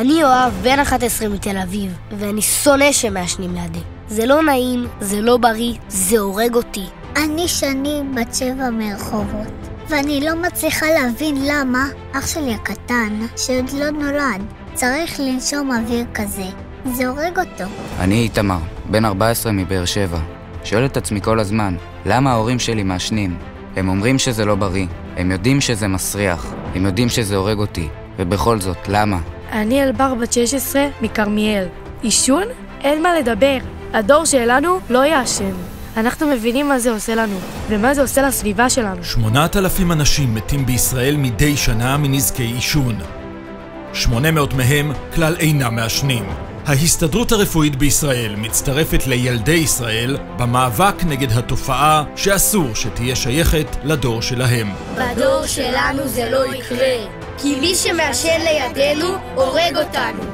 אני יואב, בן 11 מתל אביב, ואני שונא שמעשנים לידי. זה לא נעים, זה לא בריא, זה הורג אותי. אני שני בת שבע מרחובות, ואני לא מצליחה להבין למה אח שלי הקטן, שעוד לא נולד, צריך לנשום אוויר כזה. זה הורג אותו. אני איתמר, בן 14 מבאר שבע. שואל את עצמי כל הזמן, למה ההורים שלי מעשנים? הם אומרים שזה לא בריא, הם יודעים שזה מסריח, הם יודעים שזה הורג אותי, ובכל זאת, למה? אני אלבר בת 16 מכרמיאל. עישון? אין מה לדבר. הדור שלנו לא יעשן. אנחנו מבינים מה זה עושה לנו, ומה זה עושה לסביבה שלנו. 8,000 אנשים מתים בישראל מדי שנה מנזקי עישון. 800 מהם כלל אינם מעשנים. ההסתדרות הרפואית בישראל מצטרפת לילדי ישראל במאבק נגד התופעה שאסור שתהיה שייכת לדור שלהם. בדור שלנו זה לא יקרה, כי מי שמעשן לידינו הורג אותנו.